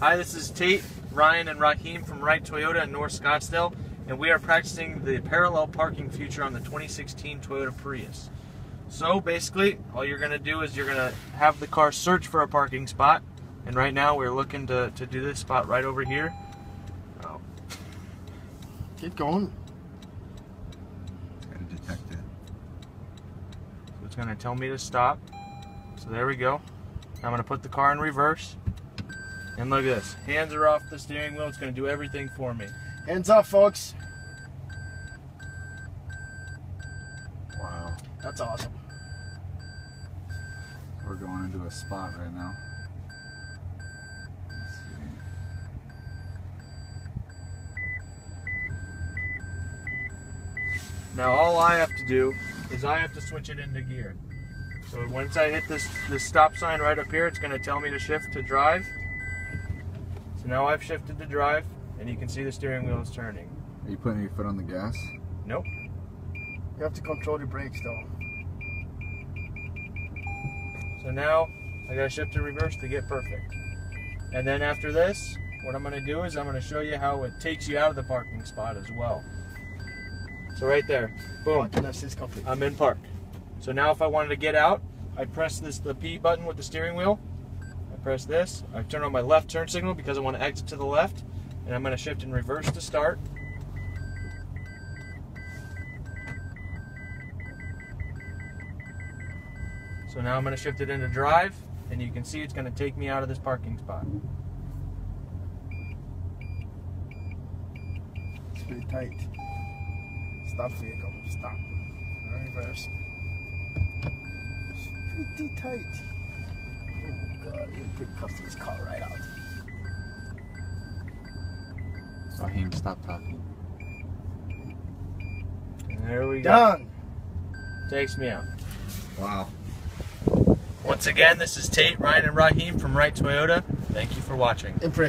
Hi, this is Tate, Ryan, and Raheem from Right Toyota in North Scottsdale, and we are practicing the parallel parking feature on the 2016 Toyota Prius. So basically, all you're going to do is you're going to have the car search for a parking spot, and right now we're looking to, to do this spot right over here. Oh, Keep going. Gotta detect it. so it's going to tell me to stop. So there we go. I'm going to put the car in reverse. And look at this. Hands are off the steering wheel. It's going to do everything for me. Hands up, folks. Wow. That's awesome. We're going into a spot right now. Now all I have to do is I have to switch it into gear. So once I hit this, this stop sign right up here, it's going to tell me to shift to drive. So now I've shifted the drive, and you can see the steering wheel is turning. Are you putting your foot on the gas? Nope. You have to control your brakes, though. So now I got to shift to reverse to get perfect. And then after this, what I'm going to do is I'm going to show you how it takes you out of the parking spot as well. So right there, boom. That's this complete. I'm in park. So now if I wanted to get out, I press this the P button with the steering wheel. Press this. I turn on my left turn signal because I want to exit to the left. And I'm going to shift in reverse to start. So now I'm going to shift it into drive. And you can see it's going to take me out of this parking spot. It's pretty tight. Stop vehicle. Stop. Reverse. It's pretty tight. God, you could cuss this car right out. Raheem, stop talking. There we go. Done. Takes me out. Wow. Once again, this is Tate, Ryan, and Raheem from Right Toyota. Thank you for watching. Impressive.